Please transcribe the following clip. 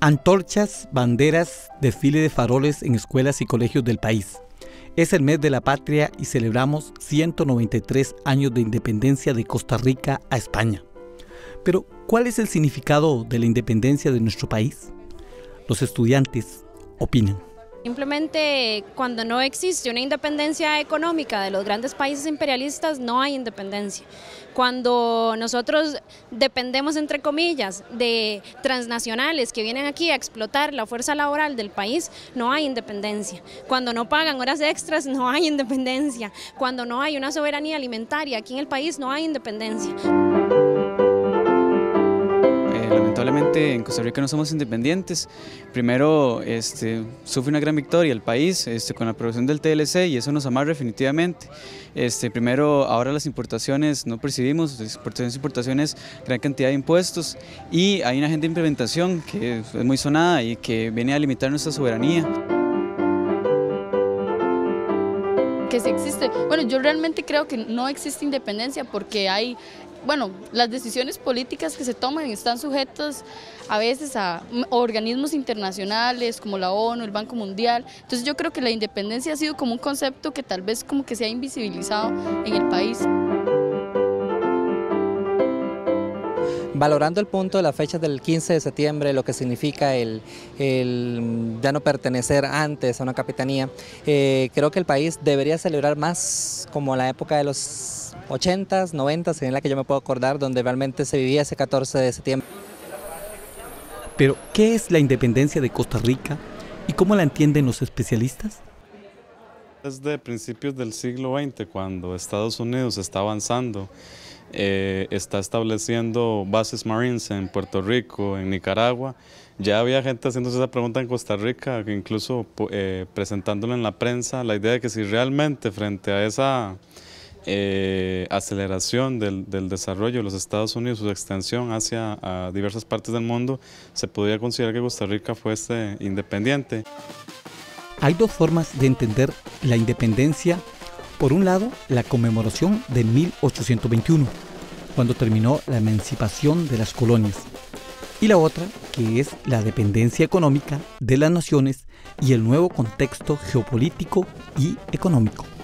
Antorchas, banderas, desfile de faroles en escuelas y colegios del país. Es el mes de la patria y celebramos 193 años de independencia de Costa Rica a España. Pero, ¿cuál es el significado de la independencia de nuestro país? Los estudiantes opinan. Simplemente cuando no existe una independencia económica de los grandes países imperialistas, no hay independencia. Cuando nosotros dependemos, entre comillas, de transnacionales que vienen aquí a explotar la fuerza laboral del país, no hay independencia. Cuando no pagan horas extras, no hay independencia. Cuando no hay una soberanía alimentaria aquí en el país, no hay independencia en Costa Rica no somos independientes. Primero este, sufre una gran victoria el país este, con la aprobación del TLC y eso nos amarra definitivamente. Este, primero, ahora las importaciones no percibimos, exportaciones importaciones, gran cantidad de impuestos y hay una agenda de implementación que es muy sonada y que viene a limitar nuestra soberanía. Que si existe, bueno, yo realmente creo que no existe independencia porque hay bueno, las decisiones políticas que se toman están sujetas a veces a organismos internacionales como la ONU, el Banco Mundial. Entonces yo creo que la independencia ha sido como un concepto que tal vez como que se ha invisibilizado en el país. valorando el punto de la fecha del 15 de septiembre, lo que significa el, ya no pertenecer antes a una capitanía, eh, creo que el país debería celebrar más como la época de los 80s, 90s, en la que yo me puedo acordar, donde realmente se vivía ese 14 de septiembre. Pero, ¿qué es la independencia de Costa Rica y cómo la entienden los especialistas? Desde principios del siglo XX, cuando Estados Unidos está avanzando, eh, está estableciendo bases marines en Puerto Rico, en Nicaragua, ya había gente haciéndose esa pregunta en Costa Rica, incluso eh, presentándolo en la prensa, la idea de que si realmente frente a esa eh, aceleración del, desarrollo de los Estados Unidos, su extensión hacia diversas partes del mundo, se podría considerar que Costa Rica fuese independiente. Hay dos formas de entender la independencia. Por un lado, la conmemoración de 1821, cuando terminó la emancipación de las colonias. Y la otra, que es la dependencia económica de las naciones y el nuevo contexto geopolítico y económico.